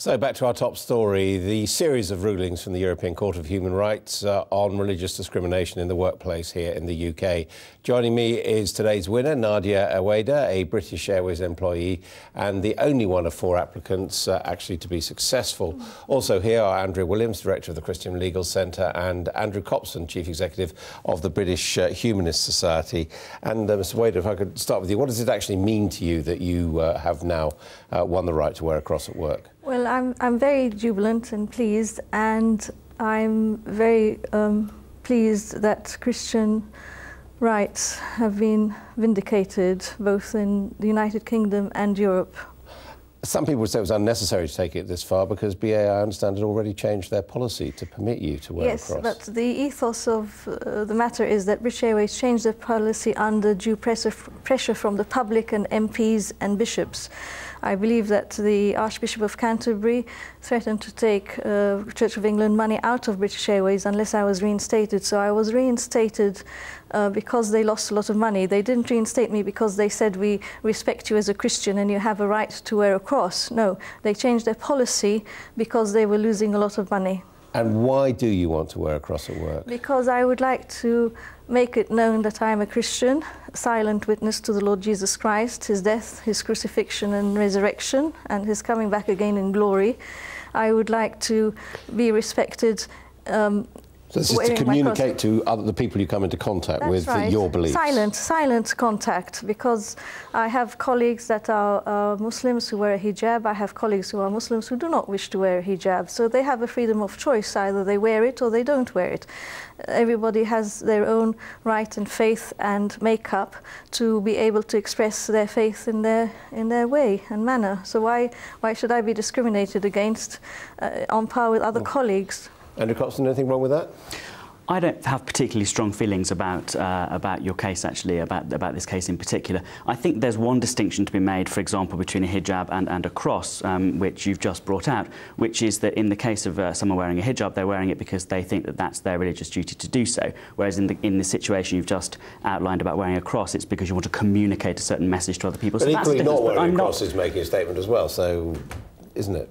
So, back to our top story the series of rulings from the European Court of Human Rights uh, on religious discrimination in the workplace here in the UK. Joining me is today's winner, Nadia Eweida, a British Airways employee and the only one of four applicants uh, actually to be successful. Also, here are Andrea Williams, Director of the Christian Legal Centre, and Andrew Copson, Chief Executive of the British uh, Humanist Society. And, uh, Mr. Eweida, if I could start with you, what does it actually mean to you that you uh, have now uh, won the right to wear a cross at work? Well, I'm, I'm very jubilant and pleased, and I'm very um, pleased that Christian rights have been vindicated both in the United Kingdom and Europe. Some people would say it was unnecessary to take it this far because BA, I understand, had already changed their policy to permit you to wear yes, a cross. but the ethos of uh, the matter is that British Airways changed their policy under due pressure, pressure from the public and MPs and bishops. I believe that the Archbishop of Canterbury threatened to take uh, Church of England money out of British Airways unless I was reinstated. So I was reinstated uh, because they lost a lot of money. They didn't reinstate me because they said we respect you as a Christian and you have a right to wear a cross. No, they changed their policy because they were losing a lot of money. And why do you want to wear a cross at work? Because I would like to make it known that I am a Christian, silent witness to the Lord Jesus Christ, his death, his crucifixion and resurrection, and his coming back again in glory. I would like to be respected um, so this is to communicate to other, the people you come into contact That's with right. your beliefs. Silent, silent contact, because I have colleagues that are uh, Muslims who wear a hijab. I have colleagues who are Muslims who do not wish to wear a hijab. So they have a freedom of choice. Either they wear it or they don't wear it. Everybody has their own right and faith and makeup to be able to express their faith in their in their way and manner. So why why should I be discriminated against uh, on par with other colleagues? Andrew Copson, anything wrong with that? I don't have particularly strong feelings about uh, about your case actually about about this case in particular. I think there's one distinction to be made, for example, between a hijab and, and a cross, um, which you've just brought out, which is that in the case of uh, someone wearing a hijab, they're wearing it because they think that that's their religious duty to do so. Whereas in the in the situation you've just outlined about wearing a cross, it's because you want to communicate a certain message to other people. But so equally, not wearing a cross not, is making a statement as well. So, isn't it?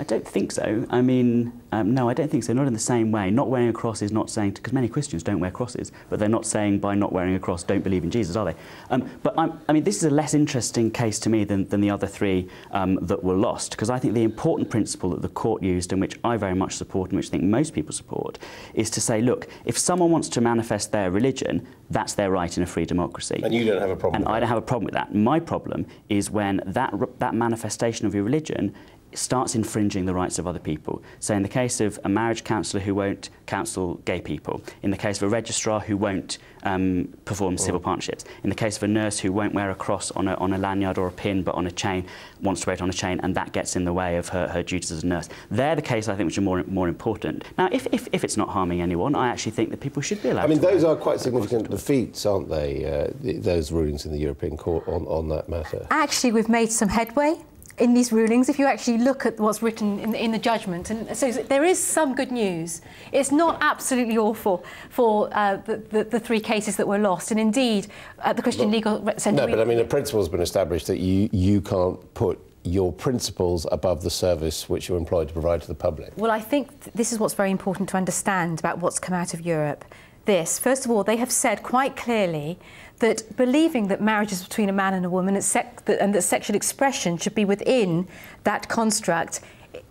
I don't think so. I mean, um, no, I don't think so. Not in the same way. Not wearing a cross is not saying, because many Christians don't wear crosses, but they're not saying by not wearing a cross don't believe in Jesus, are they? Um, but I'm, i mean, this is a less interesting case to me than, than the other three um, that were lost, because I think the important principle that the court used, and which I very much support, and which I think most people support, is to say, look, if someone wants to manifest their religion, that's their right in a free democracy. And you don't have a problem. And I don't have a problem with that. My problem is when that that manifestation of your religion starts infringing the rights of other people. So in the case of a marriage counsellor who won't counsel gay people, in the case of a registrar who won't um, perform oh. civil partnerships, in the case of a nurse who won't wear a cross on a, on a lanyard or a pin but on a chain, wants to wear it on a chain and that gets in the way of her, her duties as a nurse. They're the case I think which are more, more important. Now if, if, if it's not harming anyone, I actually think that people should be allowed I mean those are quite significant defeats aren't they, uh, those rulings in the European Court on, on that matter? Actually we've made some headway. In these rulings if you actually look at what's written in the, in the judgment. And so there is some good news. It's not absolutely awful for uh, the, the, the, three cases that were lost. And indeed, at the Christian Legal Centre... No, but I mean, the principle has been established that you, you can't put your principles above the service which you're employed to provide to the public. Well, I think th this is what's very important to understand about what's come out of Europe. This, first of all, they have said quite clearly that believing that marriage is between a man and a woman and, and that sexual expression should be within that construct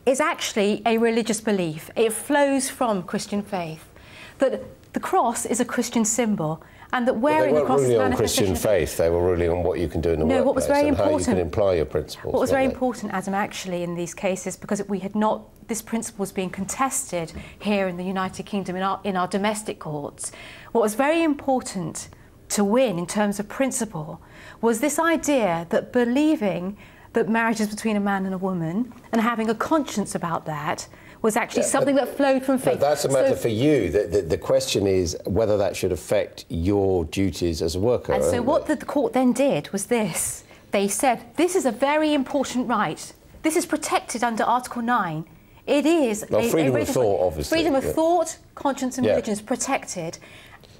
is actually a religious belief. It flows from Christian faith. That the cross is a Christian symbol and that wearing the cross ruling on Christian faith. They were ruling on what you can do in the no, workplace what was very and important, how you can imply your principles. What was very they? important, Adam, actually, in these cases, because we had not this principle was being contested here in the United Kingdom in our in our domestic courts. What was very important to win in terms of principle was this idea that believing that marriage is between a man and a woman and having a conscience about that was actually yeah, something that flowed from faith. that's a matter so, for you. The, the, the, question is whether that should affect your duties as a worker. And so what the court then did was this. They said, this is a very important right. This is protected under Article 9. It is well, a, freedom a of thought, obviously. Freedom of yeah. thought, conscience and yeah. religion is protected.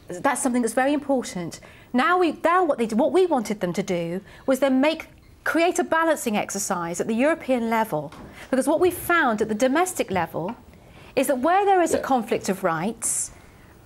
That's something that's very important. Now, we, now what, they, what we wanted them to do was then make create a balancing exercise at the European level. Because what we've found at the domestic level is that where there is yeah. a conflict of rights,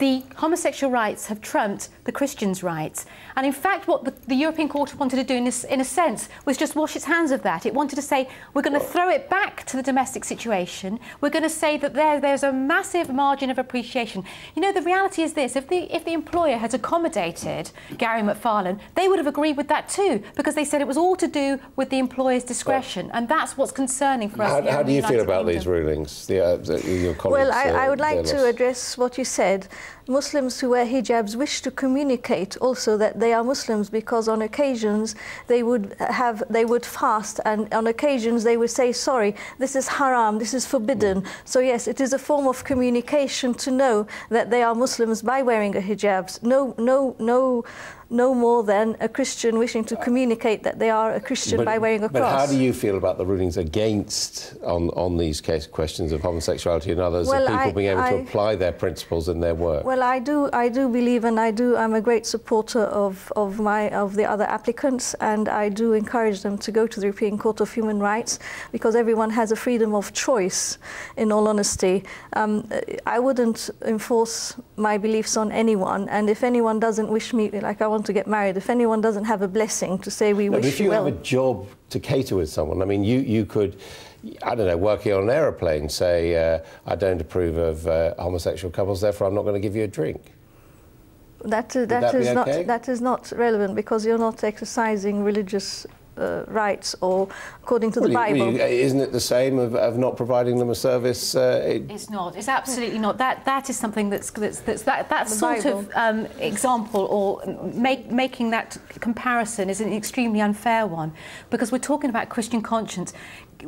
the homosexual rights have trumped the Christians' rights. And in fact, what the, the European Court wanted to do, in, this, in, a sense, was just wash its hands of that. It wanted to say, we're going to throw it back to the domestic situation. We're going to say that there, there's a massive margin of appreciation. You know, the reality is this if the, if the employer had accommodated Gary McFarlane, they would have agreed with that too, because they said it was all to do with the employer's discretion. And that's what's concerning for us. How, how do you feel about Kingdom. these rulings, the, uh, the, your colleagues? Well, I, I would like to address what you said. Muslims who wear hijabs wish to communicate also that they are Muslims because on occasions they would have they would fast and on occasions they would say sorry this is haram this is forbidden. Mm. So yes it is a form of communication to know that they are Muslims by wearing a hijab. No no no no more than a Christian wishing to communicate that they are a Christian but, by wearing a but cross. But how do you feel about the rulings against on, on these case questions of homosexuality and others, well, of people I, being able I, to apply their principles in their work? Well, I do, I do believe, and I do. I'm a great supporter of, of my of the other applicants, and I do encourage them to go to the European Court of Human Rights because everyone has a freedom of choice. In all honesty, um, I wouldn't enforce my beliefs on anyone, and if anyone doesn't wish me, like I want to get married, if anyone doesn't have a blessing to say we no, wish if you well. have a job to cater with someone, I mean, you, you could, I don't know, working on an aeroplane, say, uh, I don't approve of uh, homosexual couples, therefore I'm not going to give you a drink. That, uh, that, that is okay? not that is not relevant because you're not exercising religious uh, rights or according to well, the Bible. isn't it the same of, of not providing them a service? Uh, it it's not. It's absolutely not. That that is something that's that's, that's that that sort Bible. of um, example or make, making that comparison is an extremely unfair one because we're talking about Christian conscience.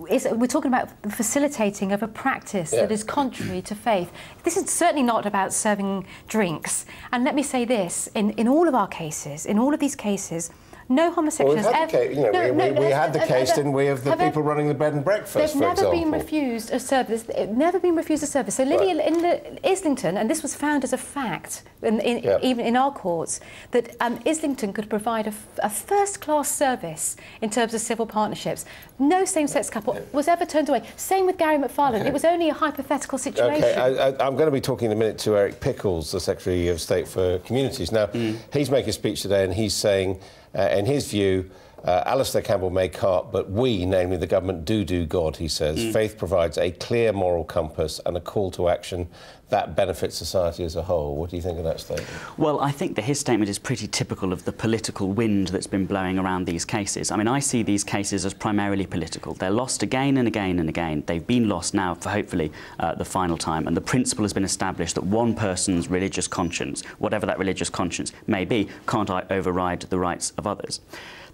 Is, we're talking about facilitating of a practice yeah. that is contrary to faith. This is certainly not about serving drinks. And let me say this: in in all of our cases, in all of these cases no homosexuals. Well, ever, you know, no, we, no, we, we had the case, didn't we, of the people running the bed and breakfast, They've never example. been refused a service. Never been refused a service. So Lydia right. in the Islington, and this was found as a fact, in, in, yep. even in our courts, that um, Islington could provide a, a first-class service in terms of civil partnerships. No same-sex couple was ever turned away. Same with Gary McFarlane. Okay. It was only a hypothetical situation. Okay, I, am going to be talking in a minute to Eric Pickles, the Secretary of State for Communities. Now, mm. he's making a speech today, and he's saying in his view, uh, Alastair Campbell may cart, but we, namely the government, do do God, he says. Mm. Faith provides a clear moral compass and a call to action that benefits society as a whole. What do you think of that statement? Well, I think that his statement is pretty typical of the political wind that's been blowing around these cases. I mean, I see these cases as primarily political. They're lost again and again and again. They've been lost now for hopefully uh, the final time. And the principle has been established that one person's religious conscience, whatever that religious conscience may be, can't override the rights of others.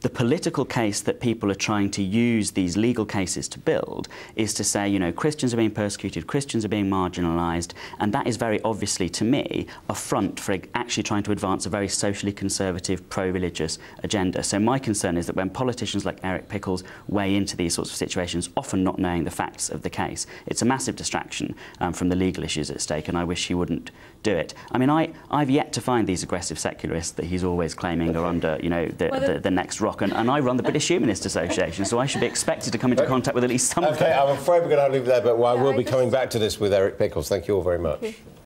The political case that people are trying to use these legal cases to build is to say, you know, Christians are being persecuted, Christians are being marginalised, and that is very obviously, to me, a front for actually trying to advance a very socially conservative, pro-religious agenda. So my concern is that when politicians like Eric Pickles weigh into these sorts of situations, often not knowing the facts of the case, it's a massive distraction um, from the legal issues at stake, and I wish he wouldn't do it. I mean, I, I've yet to find these aggressive secularists that he's always claiming are under, you know, the, well, the, the next rock. And, and, I run the British Humanist Association, so I should be expected to come into contact with at least some of them. Okay, I'm afraid we're going to leave it there, but I will be coming back to this with Eric Pickles. Thank you all very much.